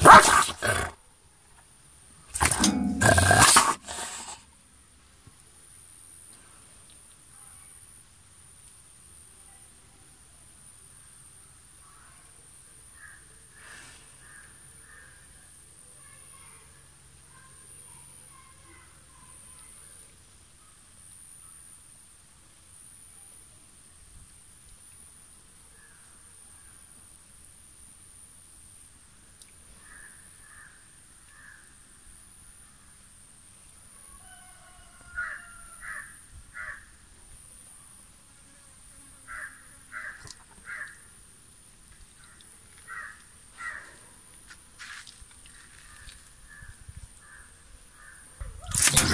Ah!